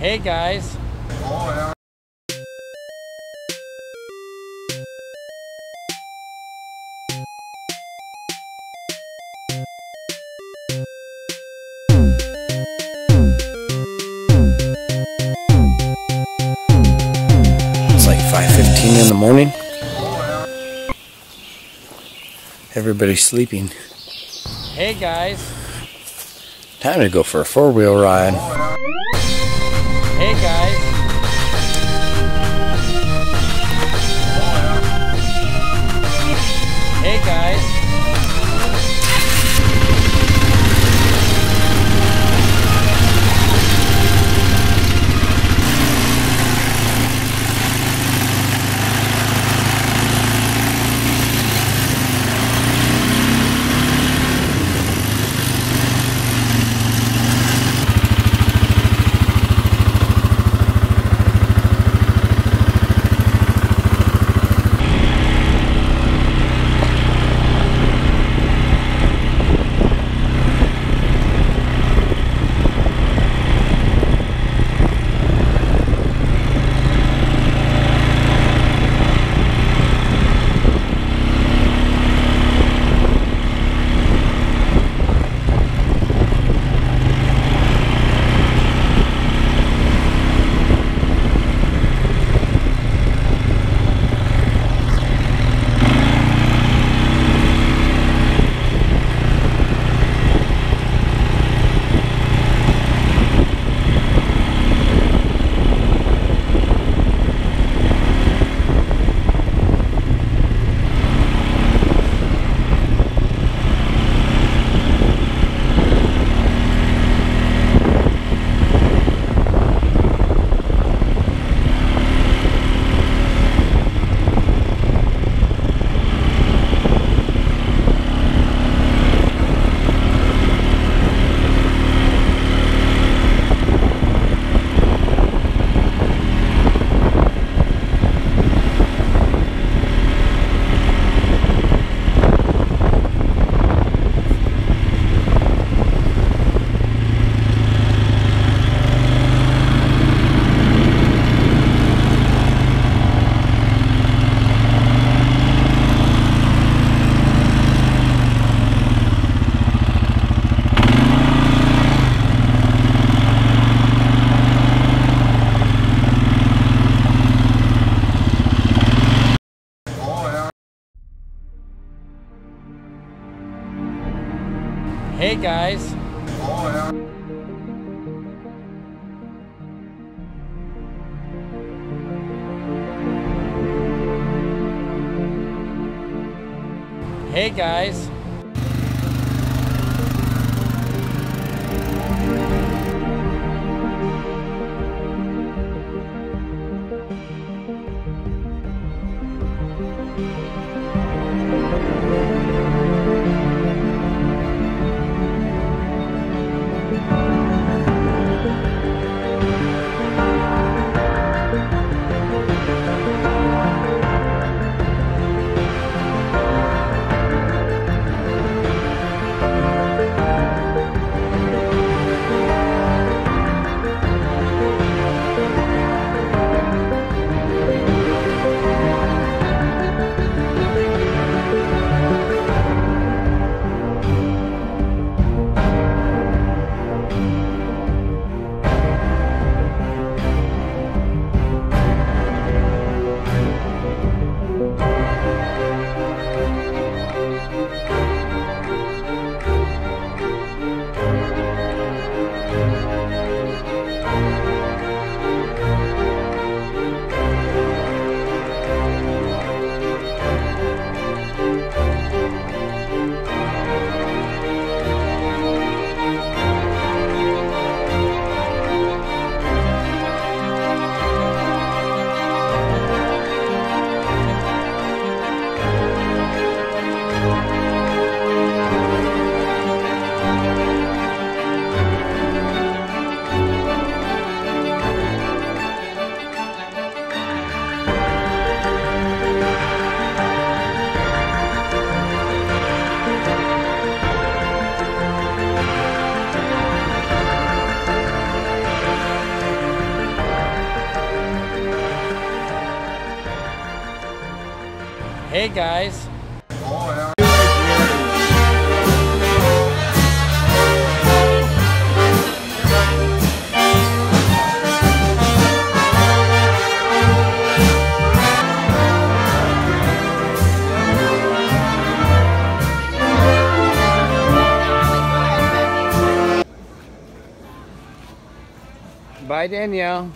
Hey guys. It's like 5.15 in the morning. Everybody's sleeping. Hey guys. Time to go for a four-wheel ride. Hey guys. Hey guys. Hey guys. Danielle.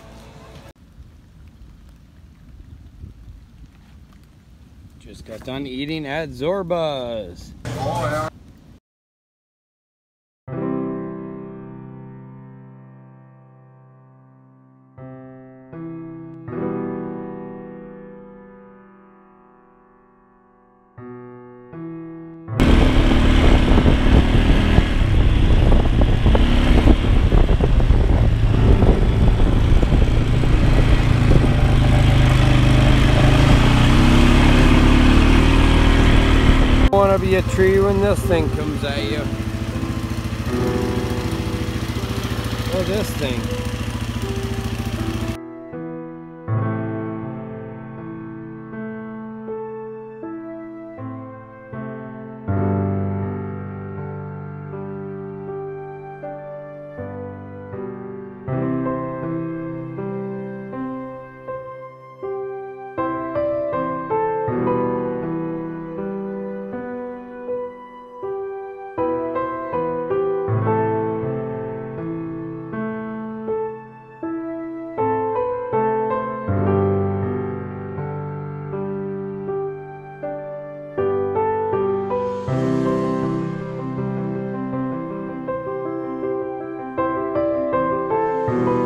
Just got done eating at Zorbaz. Oh, want when this thing you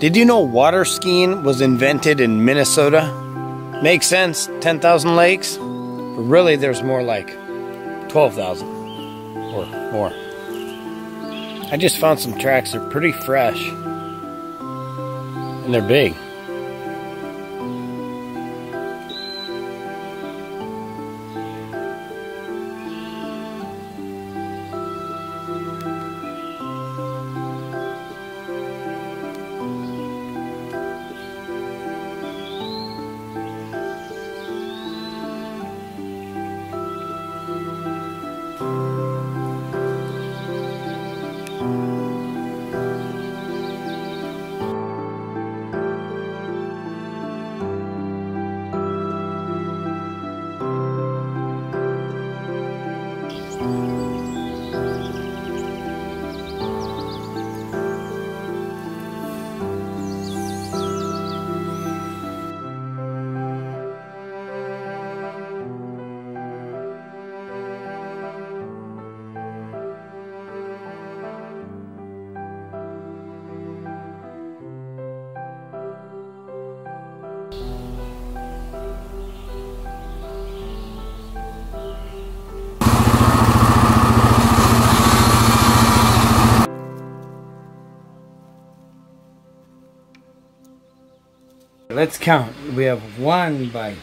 Did you know water skiing was invented in Minnesota? Makes sense, 10,000 lakes. But really, there's more like 12,000 or more. I just found some tracks. They're pretty fresh. And they're big. Count. We have one bite,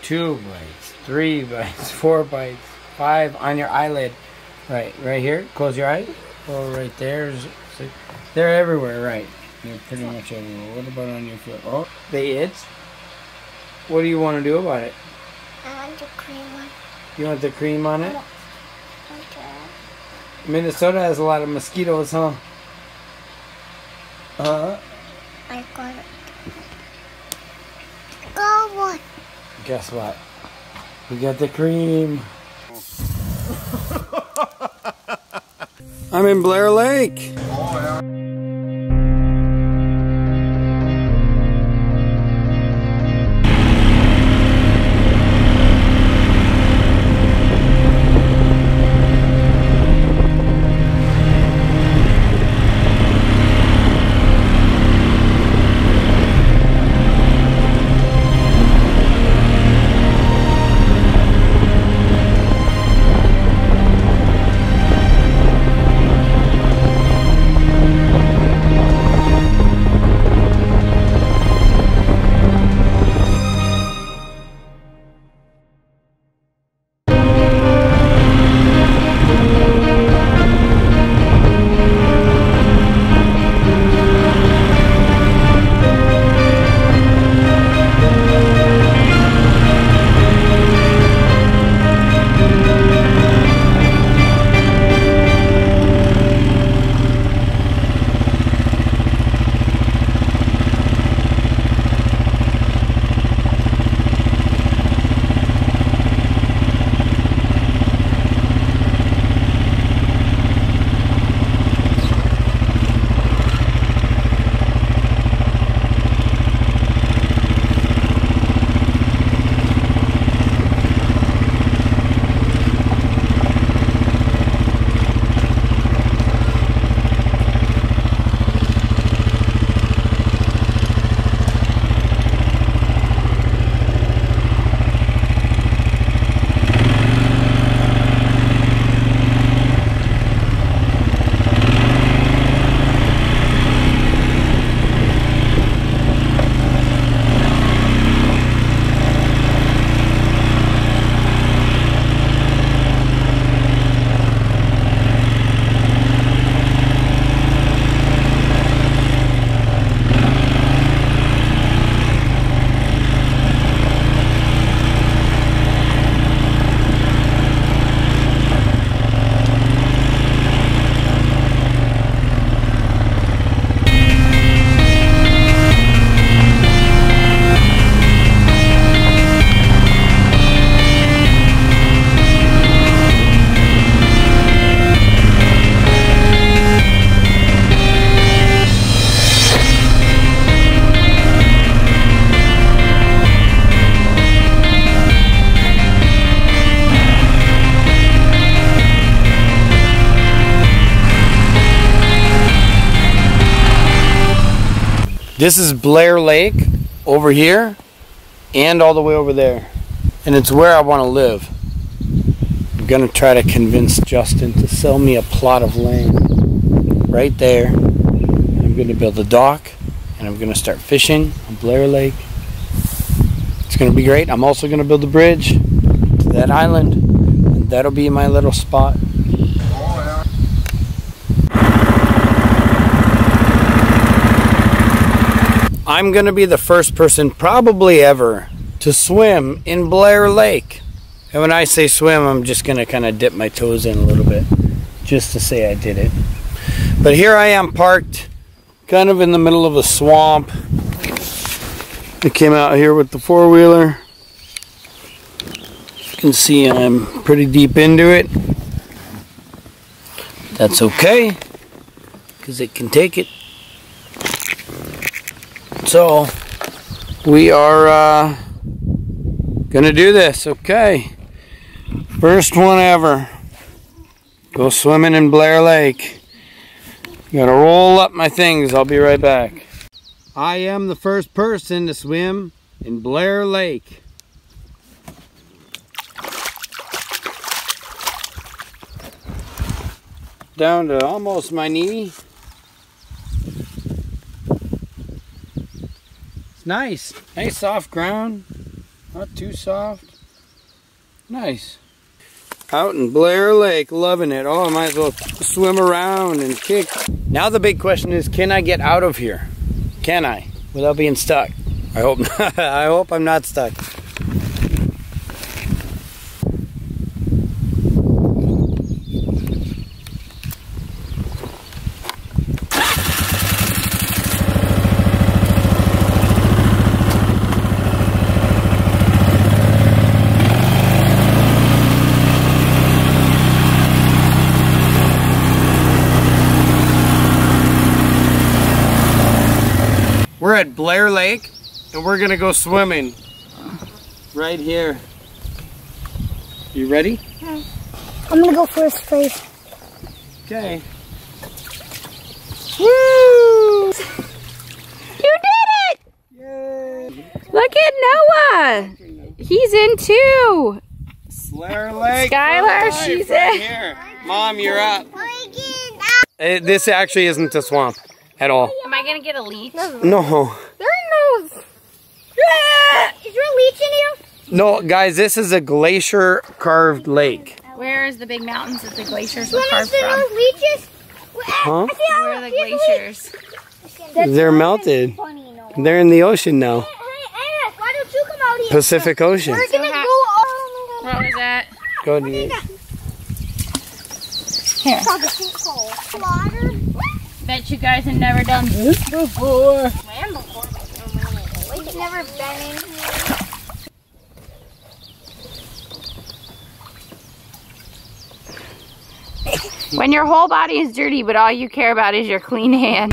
two bites, three bites, four bites, five on your eyelid. Right, right here. Close your eye. Oh, right there. They're everywhere, right. They're pretty much everywhere. What about on your foot? Oh, they itch. What do you want to do about it? I want the cream one. You want the cream on it? Okay. Minnesota has a lot of mosquitoes, huh? Uh, I got it. Go one. guess what? We got the cream. I'm in Blair Lake. Oh, this is Blair Lake over here and all the way over there. And it's where I want to live. I'm going to try to convince Justin to sell me a plot of land right there. I'm going to build a dock and I'm going to start fishing on Blair Lake. It's going to be great. I'm also going to build a bridge to that island. And that'll be my little spot. I'm going to be the first person, probably ever, to swim in Blair Lake. And when I say swim, I'm just going to kind of dip my toes in a little bit just to say I did it. But here I am parked kind of in the middle of a swamp. I came out here with the four wheeler. You can see I'm pretty deep into it. That's okay because it can take it. So we are uh, gonna do this, okay? First one ever. Go swimming in Blair Lake. Gotta roll up my things. I'll be right back. I am the first person to swim in Blair Lake. Down to almost my knee. It's nice. Nice soft ground. Not too soft. Nice. Out in Blair Lake, loving it. Oh, I might as well swim around and kick. Now the big question is, can I get out of here? Can I? Without being stuck? I hope not. I hope I'm not stuck. We're at Blair Lake and we're gonna go swimming right here. You ready? Yeah. I'm gonna go first, please. Okay. Woo! You did it! Yay! Look at Noah. He's in too. Blair Lake. Skylar, she's right in. here. Mom, you're up. Uh, this actually isn't a swamp at all. Am I gonna get a leech? No. There are no. Is there a leech in here? No, guys, this is a glacier carved lake. Where is the big mountains that the glaciers were carved there are from? leeches? Huh? Where are the glaciers? They're melted. They're in the ocean now. Hey, Anna, why don't you come out here? Pacific Ocean. We're gonna So go how- all What was that? Go to the- Here. Bet you guys have never done this before. We've never been in here. When your whole body is dirty, but all you care about is your clean hand.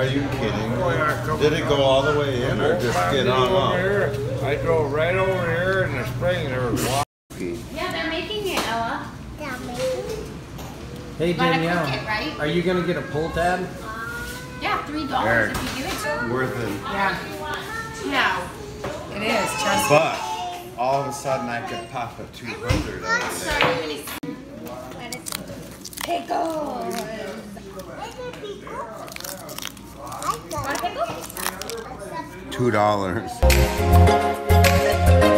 Are you kidding? Did it go all the way in or just get on off? I drove right over here in the spring. There was water. Yeah, they're making it, Ella. Yeah, maybe. Hey Gotta Danielle. it, right? Are you gonna get a pull tab? Yeah, three dollars if you give it to them. Worth it. Yeah, Yeah. it is. Trust But all of a sudden I could pop a 200 out of there. Pickles. $2.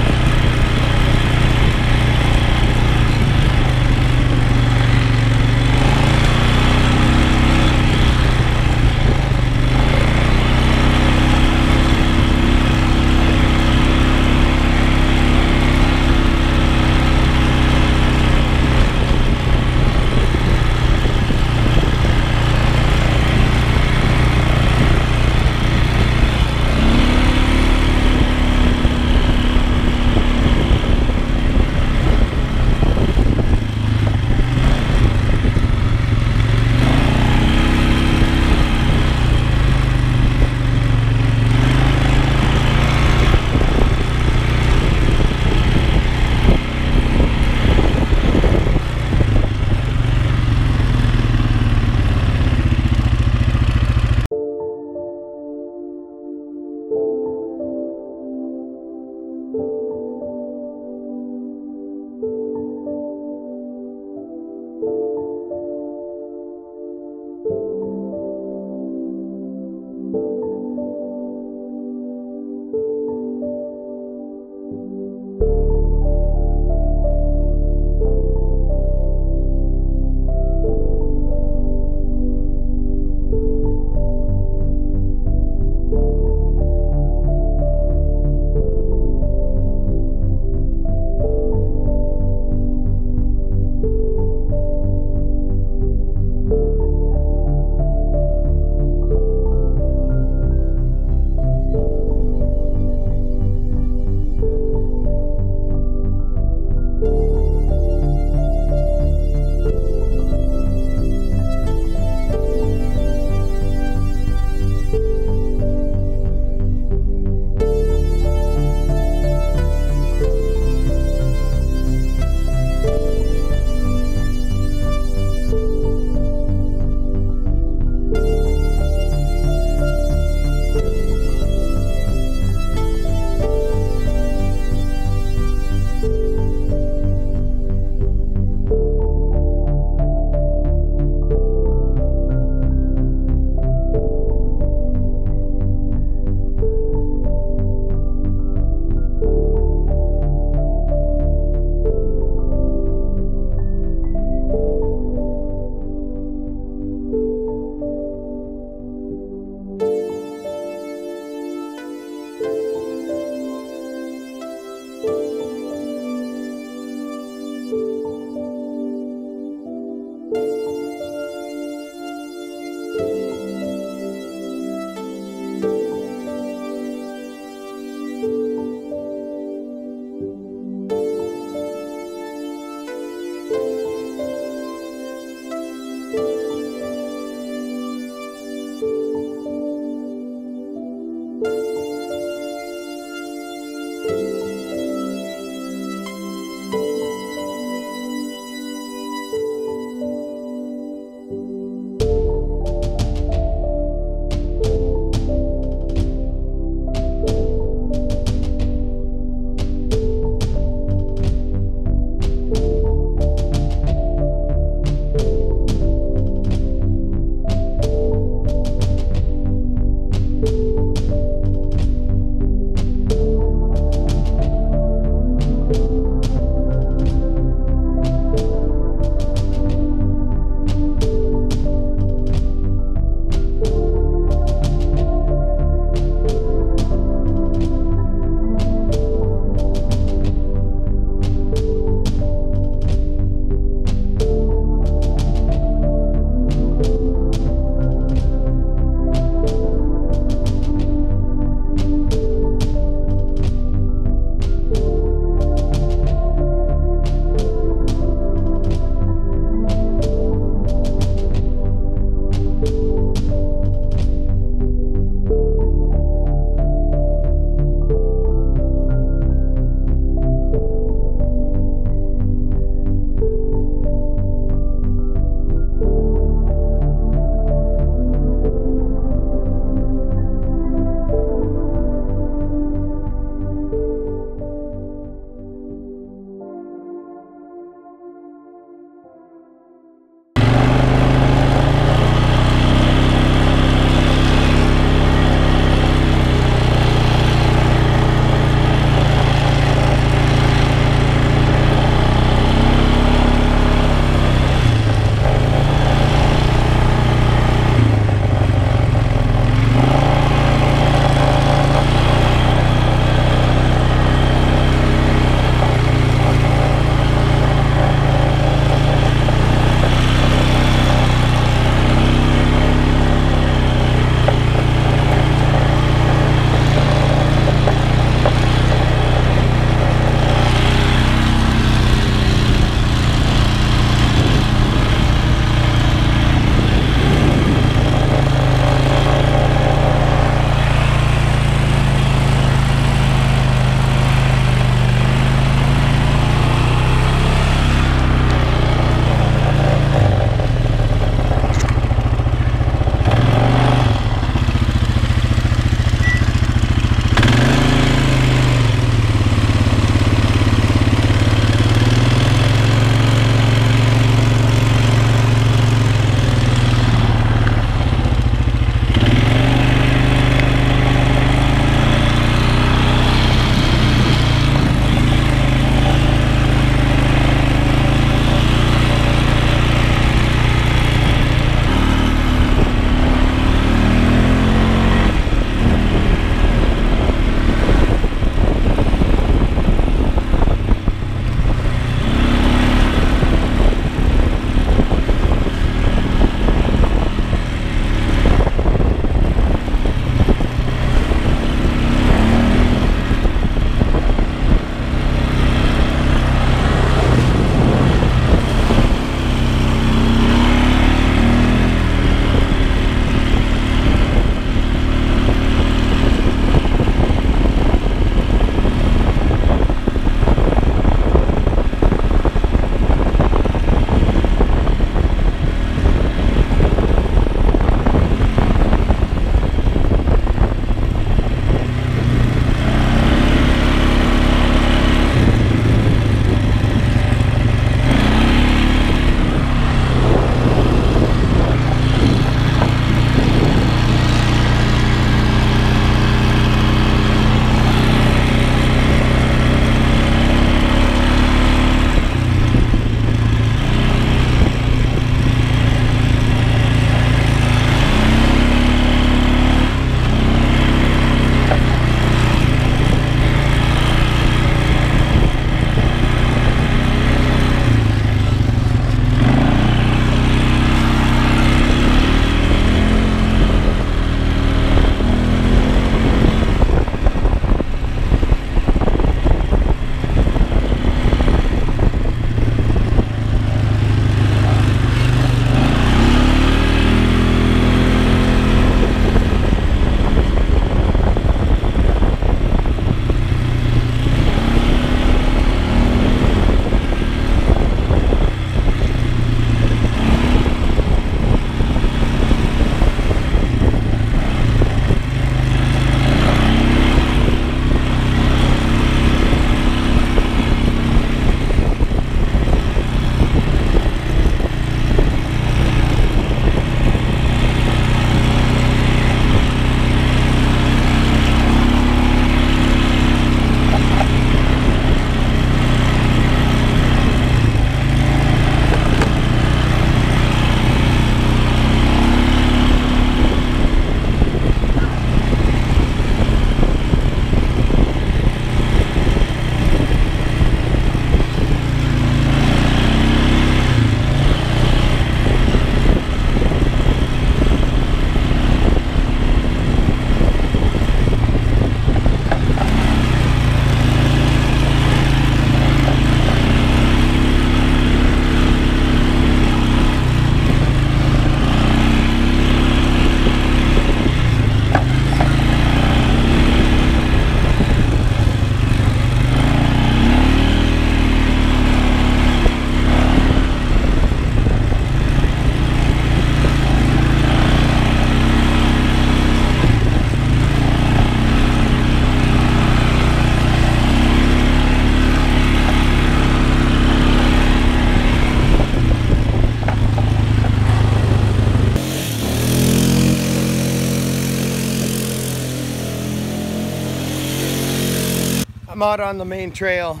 out on the main trail.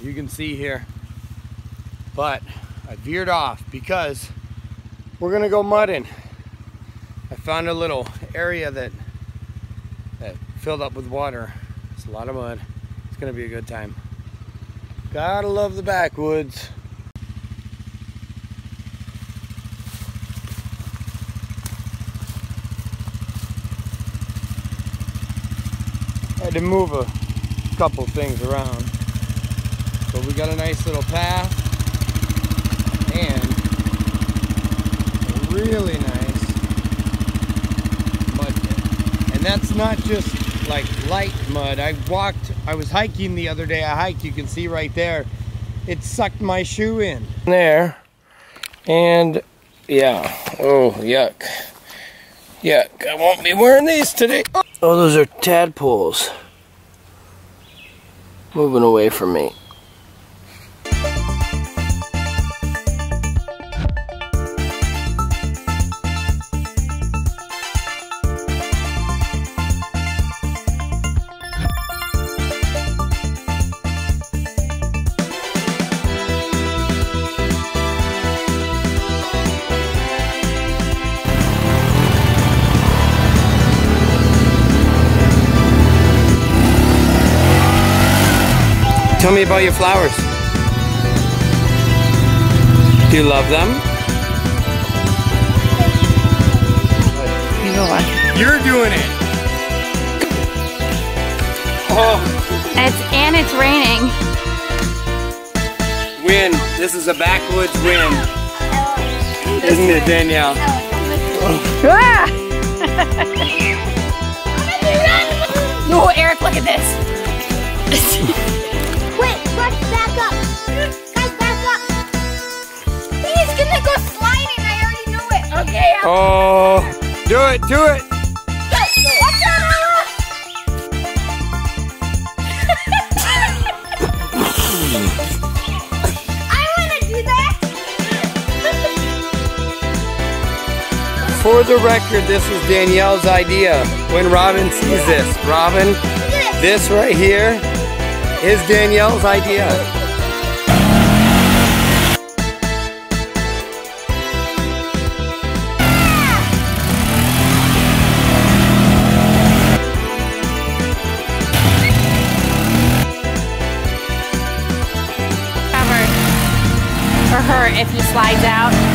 You can see here. But I veered off because we're gonna go mudding. I found a little area that that filled up with water. It's a lot of mud. It's gonna be a good time. Gotta love the backwoods. Had to move a couple things around. But we got a nice little path and really nice mud pit. And that's not just like light mud. I walked, I was hiking the other day. I hiked, you can see right there. It sucked my shoe in. There. And yeah, oh yuck. Yuck, I won't be wearing these today. Oh, those are tadpoles. Moving away from me. Me about your flowers. Do you love them? You know what? You're doing it. Oh, It's and it's raining. win. This is a backwoods win. Isn't it, Danielle? Ah! no, Eric, look at this. gonna go sliding. I already know it. okay. Oh, do it, do it. I wanna do that. For the record, this was Danielle's idea when Robin sees this. Robin, this right here is Danielle's idea. If he slides out.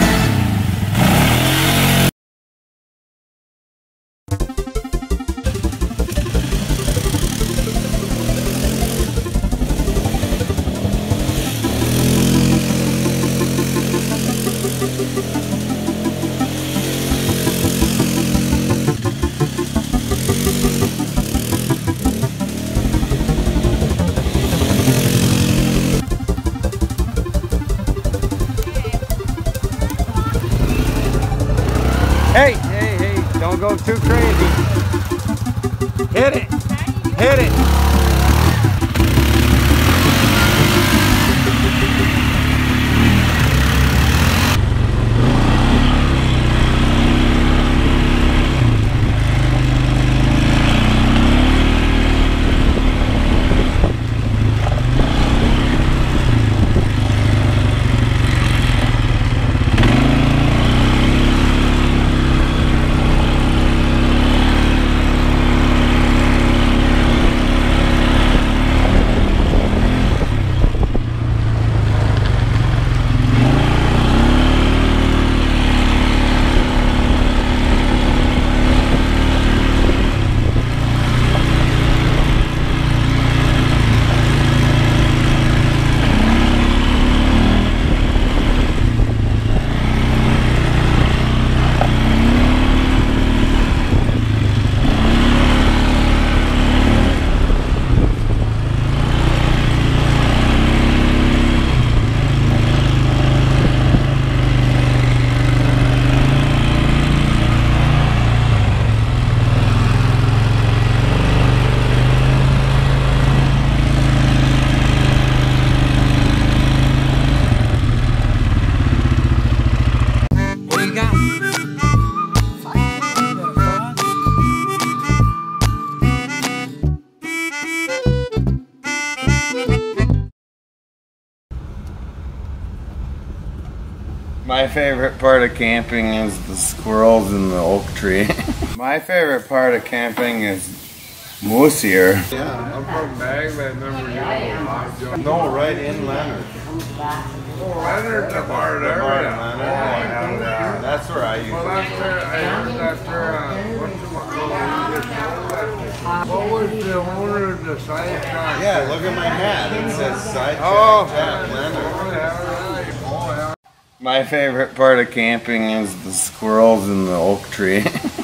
My favorite part of camping is the squirrels in the oak tree. My favorite part of camping is moose here. Yeah. I'm from Magna, remember you? No, right in Leonard. Oh, Leonard's a bar there. Bar in yeah. Leonard. Oh, Yeah, yeah. That's where I Well, usually. that's where, I heard that's where, uh, whatchamacallit, what was the owner of the side shop? Yeah, look at my hat. It says side Oh, Leonard. Oh, yeah, right. Oh, yeah. My favorite part of camping is the squirrels in the oak tree.